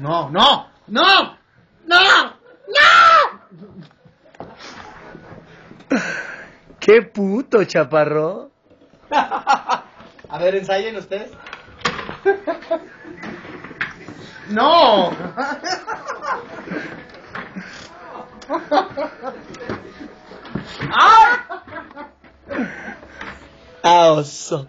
No, no, no, no, no. ¡Qué puto, chaparro! A ver, ensayen ustedes. No. ¡Ay! ¡Ah, oso!